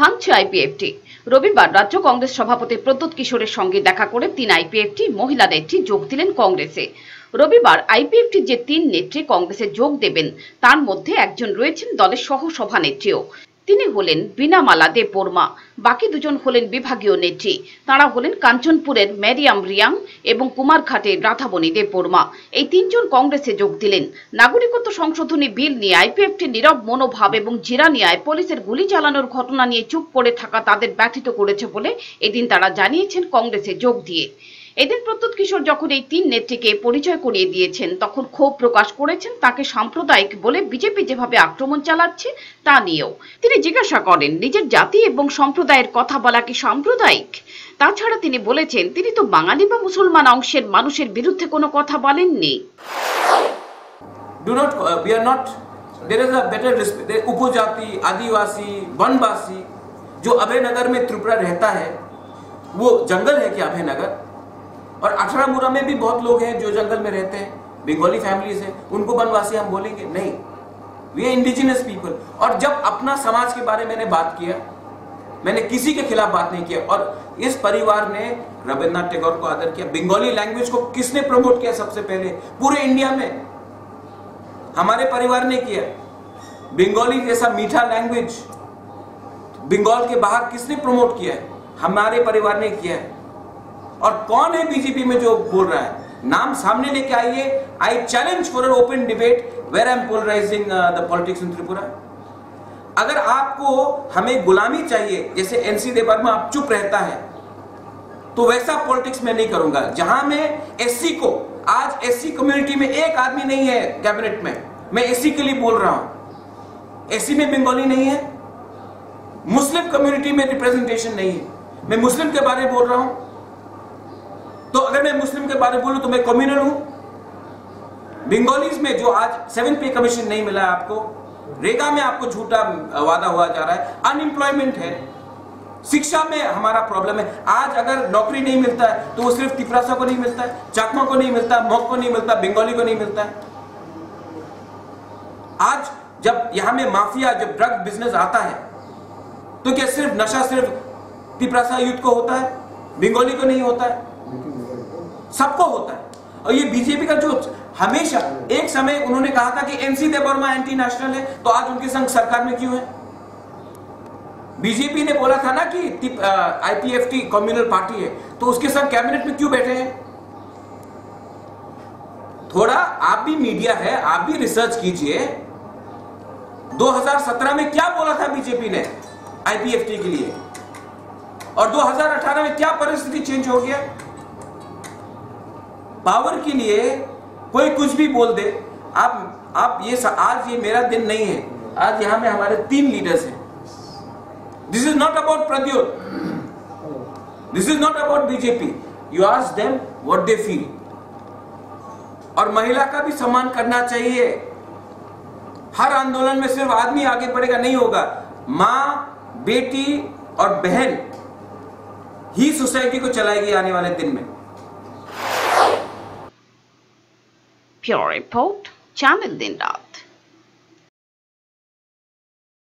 ভাঙছে আইপিএফটি। রবিবার রাজ্য কংগ্রেস সভাপতি প্রদ্যোৎ কিশোরের সঙ্গে দেখা করে তিন আইপিএফটি মহিলা নেত্রী যোগ দিলেন কংগ্রেসে। রবিবার আইপিএফটির যে তিন নেত্রী কংগ্রেসে যোগ দেবেন, তার মধ্যে একজন রয়েছেন দলের সহ সভানেত্রীও তিনি হলেন বিনামালা দেববর্মা বাকি দুজন হলেন বিভাগীয় নেত্রী। তাঁরা হলেন কাঞ্চনপুরের ম্যারিয়াম রিয়াং এবং কুমারঘাটের রাধাবনী দেববর্মা এই তিনজন কংগ্রেসে যোগ দিলেন। নাগরিকত্ব সংশোধনী বিল নিয়ে আইপিএফটির নীরব মনোভাব এবং জিরানিয়ায় পুলিশের গুলি চালানোর ঘটনা নিয়ে চুপ করে থাকা তাদের ব্যথিত করেছে বলে এদিন তারা জানিয়েছেন কংগ্রেসে যোগ দিয়ে। এদিন প্রত্যুৎ কিশোর যখন এই তিন নেত্রীকে পরিচয় করিয়ে দিয়েছেন তখন ক্ষোভ প্রকাশ করেছেন তাকে সাম্প্রদায়িক বলে বিজেপি যেভাবে আক্রমণ চালাচ্ছে তা নিয়েও তিনি জিজ্ঞাসা করেন নিজের জাতি এবং সম্প্রদায়ের কথা বলা কি সাম্প্রদায়িক তাছাড়া তিনি বলেছেন তিনি তো বাঙালি বা মুসলমান অংশের মানুষের বিরুদ্ধে কোনো কথা বলেননি do not uh, we are not there is a better respect there उपजाति आदिवासी वनवासी जो अभय नगर में त्रिपुरा रहता है वो जंगल है क्या अभय नगर और अठारहमुरा में भी बहुत लोग हैं जो जंगल में रहते हैं, बंगाली फैमिलीज़ है, उनको वनवासी हम बोलेंगे, नहीं। वी आर इंडिजिनस पीपल और जब अपना समाज के बारे में मैंने बात किया, मैंने किसी के खिलाफ बात नहीं किया, और इस परिवार ने रविन्द्रनाथ टैगोर को आदर किया, बंगाली लैंग्वेज को किसने प्रमोट किया सबसे पहले? पूरे इंडिया में। हमारे परिवार ने किया। बंगाली जैसा मीठा लैंग्वेज बंगाल के बाहर किसने प्रमोट किया है? हमारे परिवार ने किया है। और कौन है बीजेपी में जो बोल रहा है? नाम सामने लेके आइए। I challenge for an open debate where I am polarising the politics in Tripura अगर आपको हमें गुलामी चाहिए, जैसे एनसी देवर्मा आप चुप रहता है तो वैसा पॉलिटिक्स मैं नहीं करूँगा। जहाँ में एससी को, आज एससी कम्युनिटी में एक आदमी नहीं है कैबिनेट में। मैं एससी के लिए बोल रहा हूँ। एससी में बंगाली नहीं है। मुस्लिम कम्युनिटी में रिप्रेजेंटेशन नहीं है। मैं मुस्लिम के बारे में बोल रहा हूँ। तो अगर मैं मुस्लिम के बारे में बोलूँ तो मैं कम्युनल हूँ। बंगालीज में जो आज सेवन पे कमीशन नहीं मिला है आपको, रेगा में आपको झूठा वादा हुआ जा रहा है। अनएम्प्लॉयमेंट है। शिक्षा में हमारा प्रॉब्लम है। आज अगर नौकरी नहीं मिलता है तो वो सिर्फ़ तिपरासा को नहीं मिलता है, चाकमा को नहीं मिलता मोक को नहीं मिलता बंगाली को नहीं मिलता है। आज जब यहाँ में माफिया, जब ड्रग बिज़नेस आता है तो क्या सिर्फ़ नशा सिर्फ़ तिपरासा यूथ को होता है? बंगाली को नहीं होता है। सबको होता है। और ये बीजेपी का जो हमेशा एक समय उन्होंने कहा था कि एनसी देवर्मा एंटी नेशनल है तो आज उनके संग सरकार में क्यों है? बीजेपी ने बोला था ना कि आईपीएफटी कम्युनल पार्टी है तो उसके संग कैबिनेट में क्यों बैठे हैं? थोड़ा आप भी मीडिया है, आप भी रिसर्च कीजिए। 2017 में क्या बोला था बीजेपी ने आईपीएफटी के लिए? और 2018 में क्या परिस्थिति चेंज हो गया? पावर के लिए कोई कुछ भी बोल दे, आप आप ये आज ये मेरा दिन नहीं है। आज यहाँ में हमारे तीन लीडर्स हैं। This is not about Pradyot this is not about BJP you ask them what they feel और महिला का भी सम्मान करना चाहिए। हर आंदोलन में सिर्फ़ आदमी आगे बढ़ेगा, नहीं होगा। माँ, बेटी और बहन ही सोसाइटी को चलाएगी आने वाले दिन में। Your report Chamil Dindal.